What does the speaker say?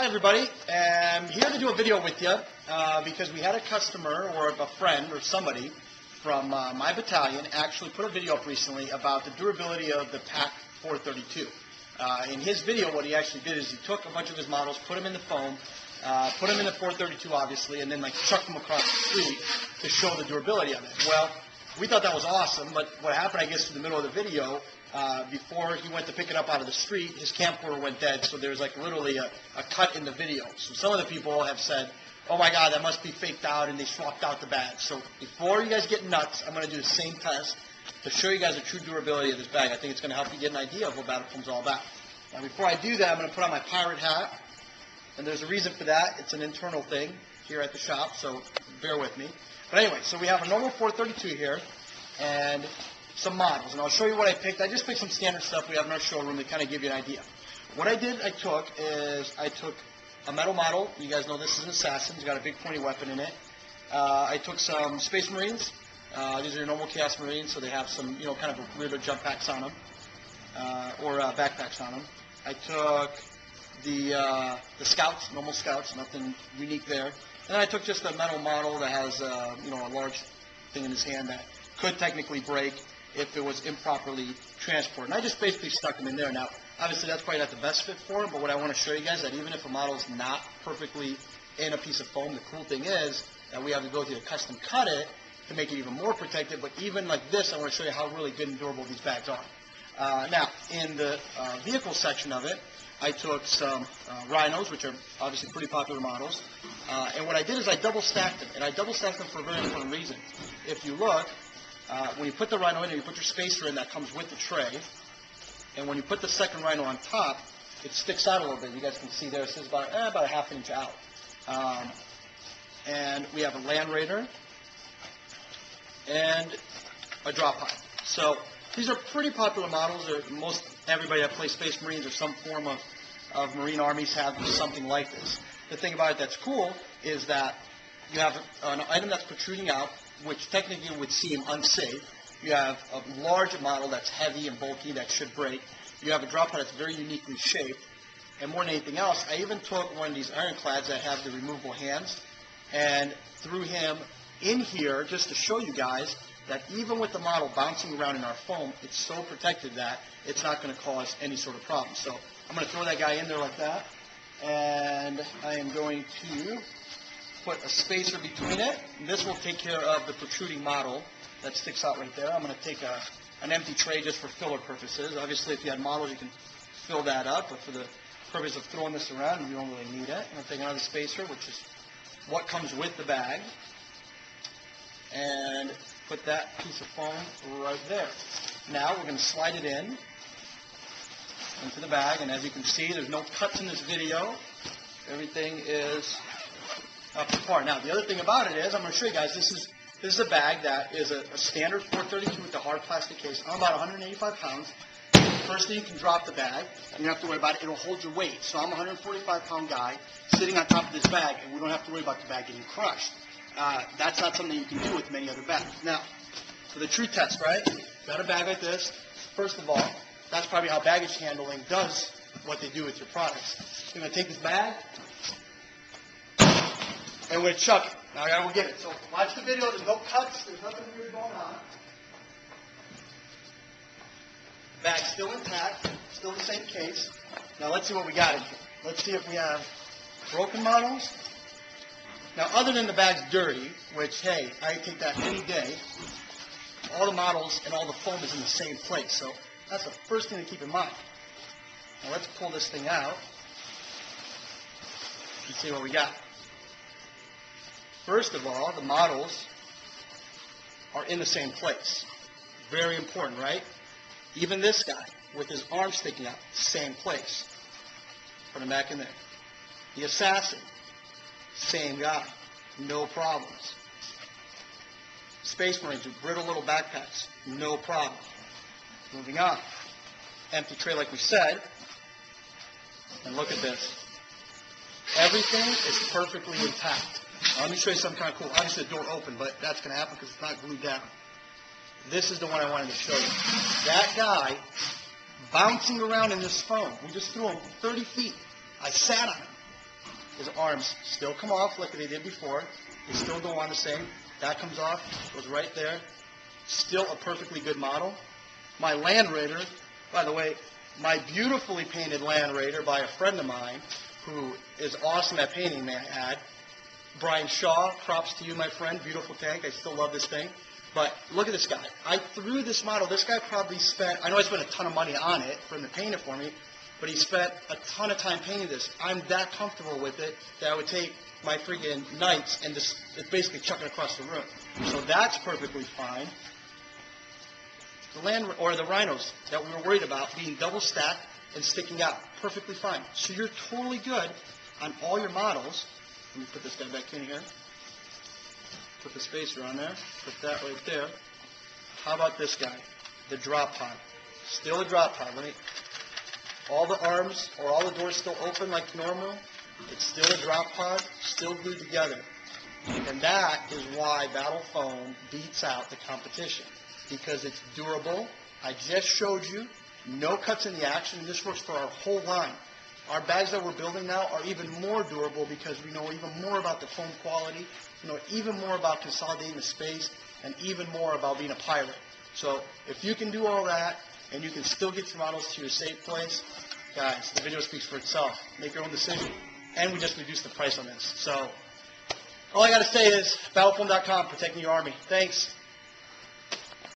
Hi, everybody. I'm here to do a video with you uh, because we had a customer or a friend or somebody from uh, my battalion actually put a video up recently about the durability of the PAC 432. Uh, in his video, what he actually did is he took a bunch of his models, put them in the foam, uh, put them in the 432, obviously, and then like chucked them across the street to show the durability of it. Well, we thought that was awesome, but what happened, I guess, in the middle of the video, uh, before he went to pick it up out of the street, his camper went dead, so there's like literally a, a cut in the video. So some of the people have said, oh my god, that must be faked out, and they swapped out the bag. So before you guys get nuts, I'm going to do the same test to show you guys the true durability of this bag. I think it's going to help you get an idea of what Battlefoam's all about. Now before I do that, I'm going to put on my pirate hat, and there's a reason for that. It's an internal thing here at the shop, so bear with me. But anyway, so we have a normal 432 here, and some models, and I'll show you what I picked. I just picked some standard stuff we have in our showroom to kind of give you an idea. What I did, I took, is I took a metal model. You guys know this is an Assassin. It's got a big pointy weapon in it. Uh, I took some Space Marines. Uh, these are your normal Chaos Marines, so they have some, you know, kind of a weirder jump packs on them, uh, or uh, backpacks on them. I took the uh, the Scouts, normal Scouts, nothing unique there. And then I took just a metal model that has, uh, you know, a large thing in his hand that could technically break if it was improperly transported. And I just basically stuck them in there. Now, obviously, that's probably not the best fit for them, but what I want to show you guys is that even if a model is not perfectly in a piece of foam, the cool thing is that we have the ability to custom cut it to make it even more protected. But even like this, I want to show you how really good and durable these bags are. Uh, now, in the uh, vehicle section of it, I took some uh, Rhinos, which are obviously pretty popular models, uh, and what I did is I double stacked them, and I double stacked them for a very important reason. If you look, uh, when you put the Rhino in, and you put your spacer in that comes with the tray, and when you put the second Rhino on top, it sticks out a little bit. You guys can see there, it says about, eh, about a half inch out. Um, and we have a Land Raider and a drop pod. So these are pretty popular models. They're, most everybody that plays Space Marines or some form of, of Marine armies have something like this. The thing about it that's cool is that you have an item that's protruding out, which technically would seem unsafe. You have a large model that's heavy and bulky that should break. You have a drop pod that's very uniquely shaped. And more than anything else, I even took one of these ironclads that have the removable hands and threw him in here just to show you guys that even with the model bouncing around in our foam, it's so protected that it's not going to cause any sort of problem. So I'm going to throw that guy in there like that, and I am going to put a spacer between it. And This will take care of the protruding model that sticks out right there. I'm going to take a, an empty tray just for filler purposes. Obviously, if you had models, you can fill that up, but for the purpose of throwing this around, you don't really need it. I'm going to take another spacer, which is what comes with the bag, and put that piece of foam right there. Now we're going to slide it in into the bag, and as you can see, there's no cuts in this video. Everything is to par. Now, the other thing about it is, I'm going to show you guys, this is this is a bag that is a, a standard 432 with a hard plastic case. I'm about 185 pounds. First thing you can drop the bag, and you don't have to worry about it. It'll hold your weight. So I'm a 145 pound guy sitting on top of this bag, and we don't have to worry about the bag getting crushed. Uh, that's not something you can do with many other bags. Now, for the true test, right? Got a bag like this. First of all, that's probably how baggage handling does what they do with your products. You're going to take this bag, and we're going to chuck it. Now I to get it. So watch the video. There's no cuts. There's nothing weird going on. Bag's still intact. Still the same case. Now let's see what we got in here. Let's see if we have broken models. Now, other than the bag's dirty, which, hey, I take that any day, all the models and all the foam is in the same place. So that's the first thing to keep in mind. Now let's pull this thing out and see what we got. First of all, the models are in the same place. Very important, right? Even this guy, with his arm sticking out, same place. Put him back in there. The assassin, same guy. No problems. Space Marines with brittle little backpacks, no problem. Moving on. Empty tray like we said. And look at this. Everything is perfectly intact. Let me show you something kind of cool. Obviously the door open, but that's going to happen because it's not glued down. This is the one I wanted to show you. That guy bouncing around in this foam. We just threw him 30 feet. I sat on him. his arms still come off like they did before. They still go on the same. That comes off, goes right there. Still a perfectly good model. My Land Raider, by the way, my beautifully painted Land Raider by a friend of mine who is awesome at painting, may I add. Brian Shaw, props to you, my friend. Beautiful tank. I still love this thing. But look at this guy. I threw this model. This guy probably spent, I know I spent a ton of money on it for him to paint it for me, but he spent a ton of time painting this. I'm that comfortable with it that I would take my freaking Knights and just basically chuck it across the room. So that's perfectly fine. The land or the rhinos that we were worried about being double stacked and sticking out, perfectly fine. So you're totally good on all your models. Let me put this guy back in here. Put the spacer on there. Put that right there. How about this guy? The drop pod. Still a drop pod. Let me. All the arms or all the doors still open like normal. It's still a drop pod, still glued together. And that is why Battle Foam beats out the competition. Because it's durable. I just showed you. No cuts in the action. This works for our whole line. Our bags that we're building now are even more durable because we know even more about the foam quality, you know, even more about consolidating the space, and even more about being a pilot. So if you can do all that and you can still get your models to your safe place, guys, the video speaks for itself. Make your own decision. And we just reduced the price on this. So all I got to say is battlefoam.com, protecting your army. Thanks.